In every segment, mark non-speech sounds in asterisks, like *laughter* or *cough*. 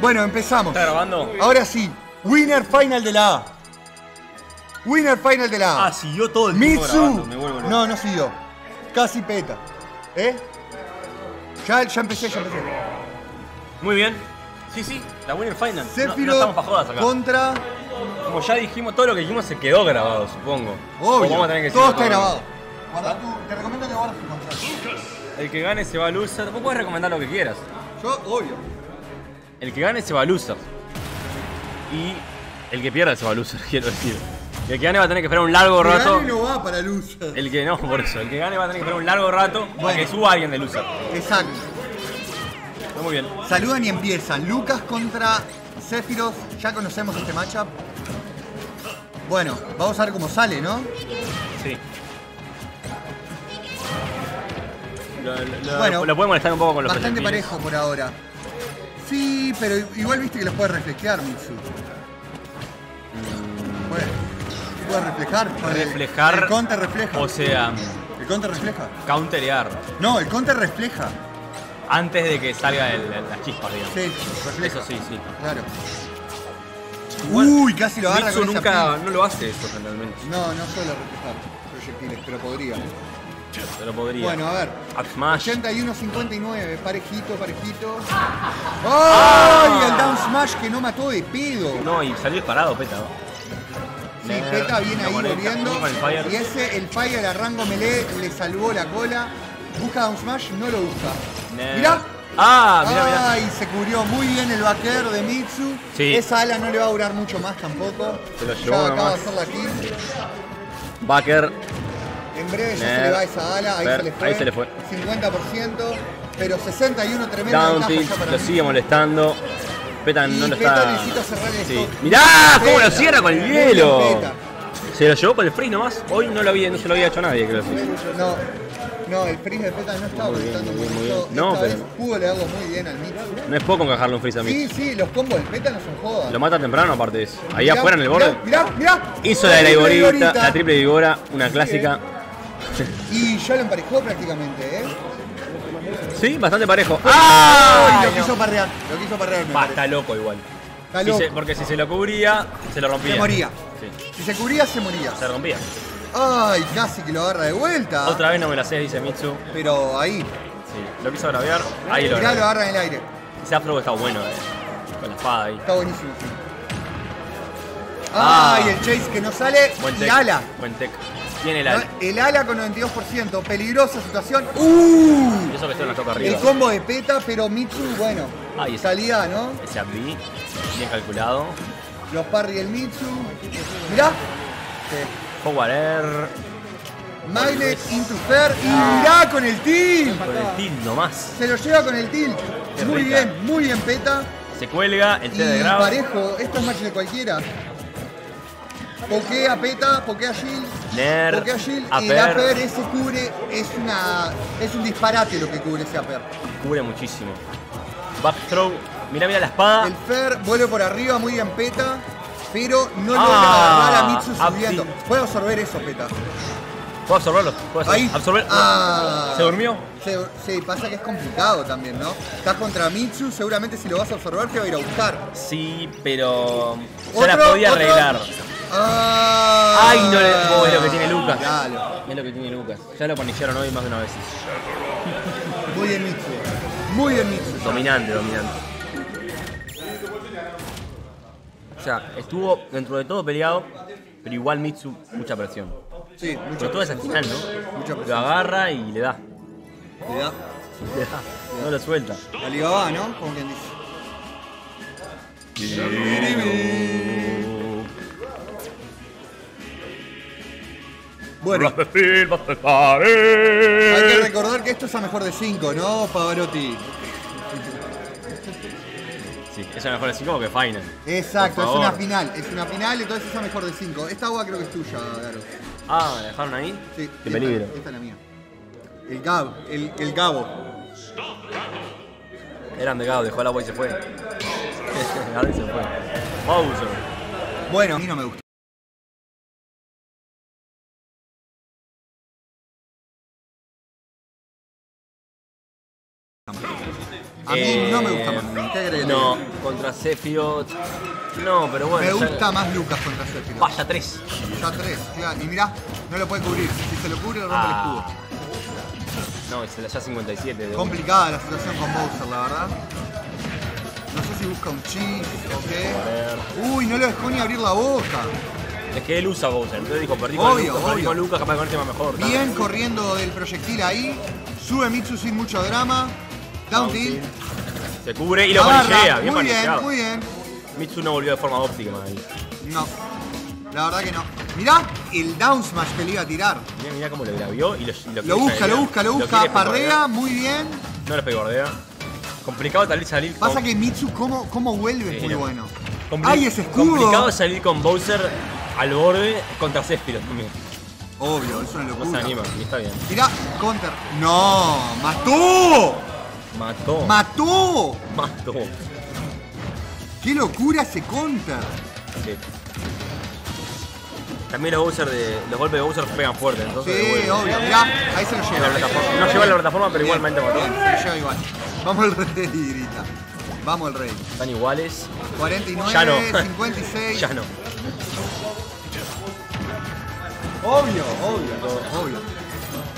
Bueno, empezamos. ¿Está grabando? Ahora sí, winner final de la A. Winner final de la A. Ah, siguió todo el tiempo Mitsu. grabando, me vuelvo loco. No, no siguió. Casi peta. ¿Eh? Ya, ya empecé, ya empecé. Muy bien. Sí, sí, la Winner Final. No, no estamos para jodas acá. contra. Como ya dijimos, todo lo que dijimos se quedó grabado, supongo. O Obvio. vamos a tener que Todo decirlo está grabado. Guarda tu- te recomiendo que guardes tu contrato. El que gane se va a loser. Vos puedes recomendar lo que quieras. Yo, obvio. El que gane se va a loser. Y el que pierda se va a loser, *laughs* quiero decir. Y el que gane va a tener que esperar un largo El que rato. gane no va para loser. El que no, por eso. El que gane va a tener que esperar un largo rato para Bueno. que suba alguien de loser. Exacto. Está muy bien. Saludan y empiezan. Lucas contra Sephiroth. Ya conocemos este matchup. Bueno, vamos a ver cómo sale, ¿no? Sí. Lo, lo- Bueno, lo puede molestar un poco con los Bastante parejo por ahora. Sí, pero igual viste que los puede reflejar, Mitsu. Puede, puede reflejar. puede- Reflejar. El counter refleja. O sea, ¿El counter refleja? counterear. No, el counter refleja. Antes de que salga el, el- las chispas, digamos. Sí, refleja. Eso sí, sí. Claro. Igual, Uy, casi lo agarra Mitsu con nunca no lo hace eso generalmente. No, no suele reflejar proyectiles, pero podría. Podría. Bueno, a ver. Smash. 81-59, parejito, parejito. *laughs* ¡Ay! El down smash que no mató de pedo. No, y salió disparado, peta. Sí, Peta viene ahí volviendo. Y ese, el Fire a rango melee, le salvó la cola. Busca Down Smash, no lo busca. Nerd. Mirá. Ah, mira, mira. Ay, se cubrió muy bien el backer de Mitsu. Sí. Esa ala no le va a durar mucho más tampoco. Se lo llevó ya acaba de hacer la kill. Backer. En breve ya Nerd. se le va esa ala. Ahí Ver, se le fue. ahí se le fue. 50%. Pero 61 tremenda Down ventaja tilt, ya para lo sigue molestando. Peta Y no lo Peta está. necesita cerrar el Sí. stop. Mirá cómo lo Peta, cierra con el bien, hielo. Peta. Se lo llevó con el freeze nomás. Hoy no lo había, no se lo había hecho a nadie, creo. No, no, el freeze de Peta no estaba muy mucho. No, Esta pero- vez pudo leerlo muy bien al Mitsu. No es poco encajarle un freeze a mí. Sí, sí, los combos del Peta no son jodas. Lo mata temprano aparte de eso. Ahí Mirá, afuera en el borde. Mirá, mirá. Hizo la de la Igorita, la triple Igora, una Sí. Y ya lo emparejó prácticamente, ¿eh? Sí, bastante parejo. ¡Ay! ¡Ah! Lo quiso parrear, lo quiso parrear. me Va, parece. está loco igual. Está Si loco. se- porque si se lo cubría, se lo rompía. Se moría. Sí, Si se cubría, se moría. se rompía. Ay, casi que lo agarra de vuelta. Otra vez no me la sé, dice Mitsu. Pero ahí, Sí, lo quiso gravear. Ahí lo mirá, lo agarra en el aire. Ese afro está bueno, eh. Con la espada ahí. Está buenísimo, sí. Ah. Ay, el chase que no sale. Buen Y tech. ala. Buen tech. El ala. El ala con 92%. Peligrosa situación. ¡Uh! Y eso que la toca El arriba. combo de Peta, pero Mitsu, bueno, Ah, y ese- salía, ¿no? Ese up B, bien calculado. Los parry el Mitsu. Mirá. Forward Air. Magnet into Fair. Y mirá con el tilt. Con el tilt nomás. Se lo lleva con el tilt. Qué Muy rica. bien, muy bien Peta. Se cuelga el Y T de grab. parejo, esto es match de cualquiera. Pokea Peta, pokea Jill. Nerd. Pokea Jill. Y upper ese cubre, es una. es un disparate lo que cubre ese upper. Cubre muchísimo. Back throw. Mira, mira la espada. El Fer vuelve por arriba, muy bien Peta. Pero no Ah, logra agarrar a Mitsu subiendo. Puede absorber eso, Peta. ¿Puedo absorberlo? ¿Puedo Ahí. absorber? Ah. ¿Se durmió? Se- Sí, pasa que es complicado también, ¿no? Estás contra Mitsu, seguramente si lo vas a absorber te va a ir a buscar. Sí, pero. Se la podía arreglar. Ah. Ay, no le. Oh, es lo que tiene Lucas. Miralo. Es lo que tiene Lucas. Ya lo panillaron hoy más de una vez. Muy bien Mitsu. Muy bien Mitsu. Dominante, dominante. O sea, estuvo dentro de todo peleado, pero igual Mitsu, mucha presión. Sí, mucho. Sobre todo esa final, ¿no? Mucha Lo presión. agarra y le da. Le da Le da. No lo suelta. Alibaba, ¿no? Como quien dice. Bueno, hay que recordar que esto es a mejor de 5, ¿no, Pavarotti? Sí, es mejor de 5 porque final. Exacto, es una final. Es una final, entonces es a mejor de 5. Esta agua creo que es tuya, Garo. Ah, ¿la dejaron ahí? Sí, Qué esta- peligro. Esta, es la mía. El Gab, el, el Gabo. Eran de Gado, dejó el agua y se fue. *laughs* Y se fue. Bowser. Bueno, a mí no me gusta. A mí Eh, no me gusta más. ¿Qué que No, contra Sephiroth. No, pero bueno. Me ya- gusta más Lucas contra Sephiroth. Vaya 3. Ya tres, claro. Y mirá, no lo puede cubrir. Si se lo cubre, rompe Ah. No, es la ya 57. el de escudo. Complicada la situación con Bowser, la verdad. No sé si busca un chis o qué. Uy, no lo dejó ni abrir la boca. Es que él usa Bowser. Entonces dijo, perdí con Obvio, Lucas, obvio. con Lucas, capaz con este va mejor. Bien corriendo del proyectil ahí. Sube Mitsu sin mucho drama. Down tilt. Se cubre y lo. Bien Muy bien, muy bien. Mitsu no volvió de forma óptima ahí. No. La verdad que no. Mirá el down smash que le iba a tirar. Mirá, mirá cómo lo gravió y lo, y Lo quiere busca, lo busca, lo busca. quiere Parrea, muy bien. No le pegordea. Complicado tal vez salir Pasa con... que Mitsu, cómo, cómo vuelve es Sí, muy no. bueno. Compli- ¡Ay, ese escudo! Complicado salir con Bowser al borde contra Sephiroth también. Obvio, es una No se locura. anima y está bien. Mirá, counter. ¡No! ¡Mató! Mató. ¡Mató! Mató. ¡Qué locura ese counter! Sí. También los Bowser de. Los golpes de Bowser pegan fuerte, entonces. Sí, bueno. obvio. Mirá, ahí se lo lleva. No lleva la plataforma, pero Bien, igualmente mató. bien, se lo lleva igual. Vamos al rey, grita. Vamos al rey. Están iguales. 49, Ya no. 56. *laughs* Ya no. Obvio, obvio, obvio.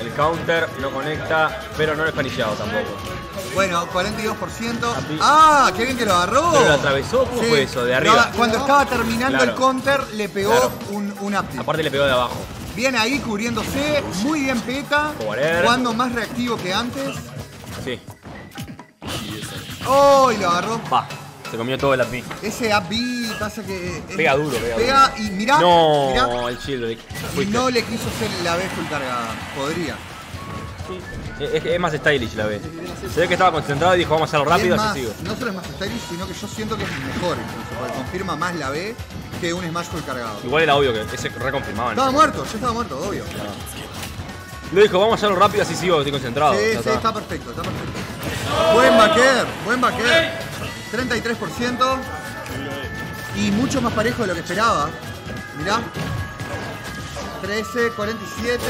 El counter no conecta, pero no es panilleado tampoco. Bueno, 42%. Api. ¡Ah! ¡Qué bien que lo agarró! ¿Pero lo atravesó? ¿Cómo fue eso? ¿De arriba? cuando estaba terminando Claro. el counter, le pegó Claro. un, un. Aparte le pegó de abajo. Bien ahí, cubriéndose. Muy bien Peta. Jugando más reactivo que antes. Sí. ¡Oh! Y lo agarró. Va. Se comió todo el API. Ese up pasa que. Pega duro, pega Pega y mirá. No, mirá, el shield. y no le quiso hacer la B full cargada. Podría. Es, es más stylish la vez. Se ve que estaba concentrado y dijo vamos a hacerlo rápido, más, así sigo. no solo es más stylish, sino que yo siento que es mejor incluso, porque confirma más la B que un Smash full cargado. Igual era obvio que ese reconfirmaba. Estaba muerto, yo estaba muerto, obvio. Lo dijo, vamos a hacerlo rápido, así sigo, estoy concentrado. Sí, sí, está perfecto, está perfecto. Buen backer, buen backer. 33% y mucho más parejo de lo que esperaba. Mirá. 13, 47.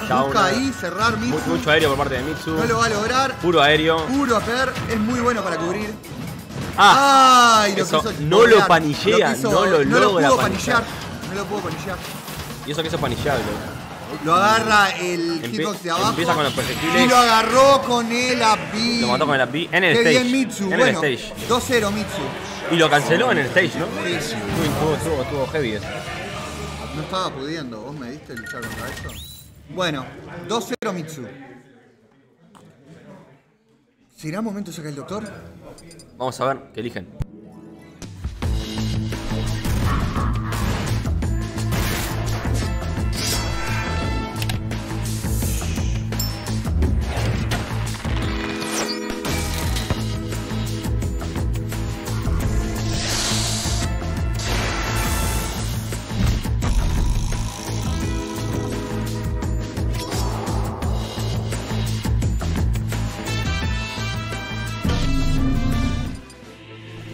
Busca una- ahí cerrar Mitsu. Mucho aéreo por parte de Mitsu. No lo va a lograr. Puro aéreo. Puro upper, es muy bueno para cubrir. Ah, Ay, lo eso quiso no lo panillea, quiso- no lo logra pudo panillar. No lo pudo panillar. y eso que eso panillable. Lo agarra el hitbox de abajo. empieza con los proyectiles. Y lo agarró con el API. Lo mató con el API en el Qué stage. bien Mitsu. en bueno, el stage. 2-0 Mitsu. Y lo canceló en el stage, ¿no? Sí. Estuvo, estuvo, estuvo, estuvo heavy eso. No estaba pudiendo. ¿Vos me diste luchar contra eso? Bueno, 2-0 Mitsu. ¿Será momento de sacar el doctor? Vamos a ver qué eligen.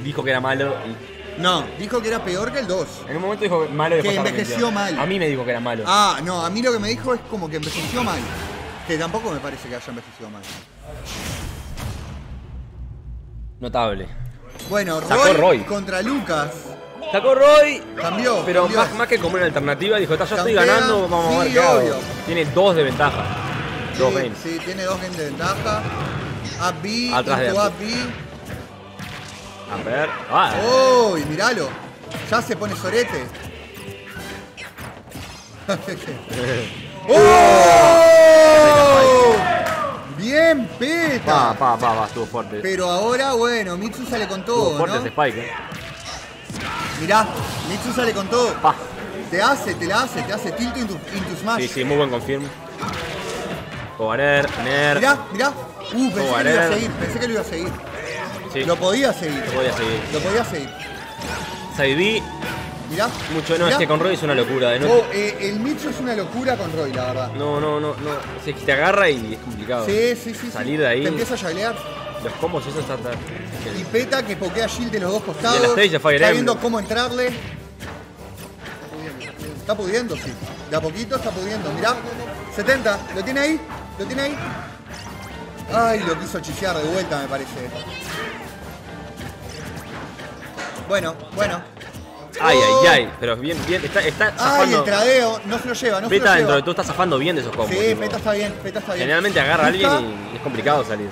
Dijo que era malo y No, dijo que era peor que el 2. en un momento dijo malo y Que después envejeció arrepintió. mal. A mí me dijo que era malo. Ah, no, a mí lo que me dijo es como que envejeció mal. Que tampoco me parece que haya envejecido mal. Notable. Bueno, Sacó Roy, contra Lucas. Sacó Roy, Cambió. pero cambió. más, más que como una alternativa, dijo, "Está, yo estoy Campea, ganando, vamos a ver qué hago". obvio. Tiene dos de ventaja. Dos sí, games. sí, tiene dos games de ventaja. Up B, Atrás de into Up up B. A ver. Ah, ¡Uy, miralo! Ya se pone sorete. *laughs* ¡Oh! Bien, peta. pa, pa, pa, estuvo fuerte. Pero ahora, bueno, Mitsu sale con Estuvo todo, fuerte ¿no? ese Spike, eh. Mirá, Mitsu sale con todo. Pa. Te hace, te la hace, te hace tilt into, into smash. Sí, sí, muy buen confirm. Cobarer, Ner. Mirá, mirá. Uh, pensé que lo iba a seguir, pensé que lo iba a seguir. Sí, Lo podía seguir. lo podía seguir. Lo podía seguir. B, Mirá. mucho no, mirá. es que con Roy es una locura. eh, No, Oh, eh, el Mitsu es una locura con Roy, la verdad. no, no, no, no. Se te agarra y es complicado. Sí, sí, sí. Salir sí. de ahí. Te empieza a jailear. Los combos, eso está. Y peta que pokea shield de los dos costados. De Fire está viendo cómo entrarle. Está pudiendo, sí. De a poquito está pudiendo. Mirá. 70. ¿Lo tiene ahí? ¿Lo tiene ahí? Ay, lo quiso chisear de vuelta, me parece. Bueno, bueno. Ay, Oh. ay, ay. Pero bien, bien. Está, está Ay, el zafando. tradeo. No se lo lleva, no se Peta lo dentro de lleva. todo está zafando bien de esos combos. Sí, tipo. Peta está bien, Peta está bien. Generalmente agarra a alguien y es complicado salir.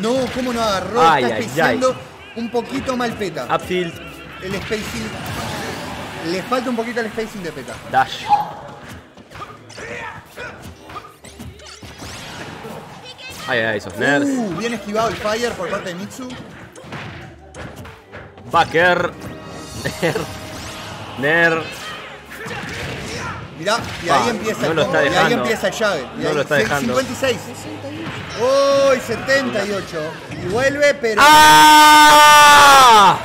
No, ¿cómo no agarró? Ay, está ay, especiando un poquito mal Peta. Upfield, El spacing. Le falta un poquito el spacing de Peta. dash. Ay, ay, esos nerds. Uh, bien esquivado el fire por parte de Mitsu. Backer. Ner. Ner. Mirá, y ahí empieza no el lo y ahí empieza el llave. Y No ahí, lo está dejando. 56. Uy, 78. Y vuelve, pero ¡Ah!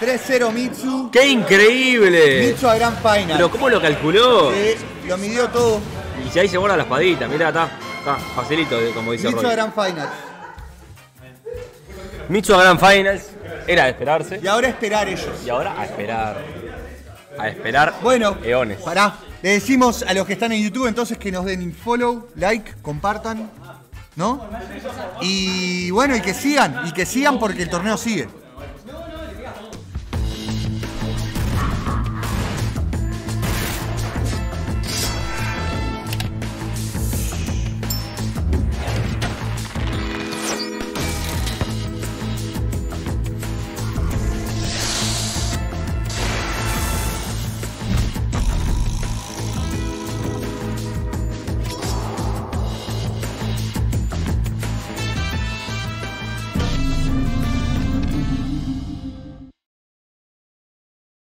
3-0 Mitsu. ¡Qué increíble! Mitsu a Grand Final. Pero ¿cómo lo calculó? Sí, lo midió todo. Y si ahí se guarda la espadita, mirá, está. Está, facilito, como dice a Roy. Grand Final. Mitsu a Grand Finals. Era de esperarse. Y ahora esperar ellos. Y ahora a esperar. A esperar. Bueno, Eones. pará. Le decimos a los que están en YouTube entonces que nos den follow, like, compartan, ¿no? Y bueno, y que sigan, y que sigan porque el torneo sigue.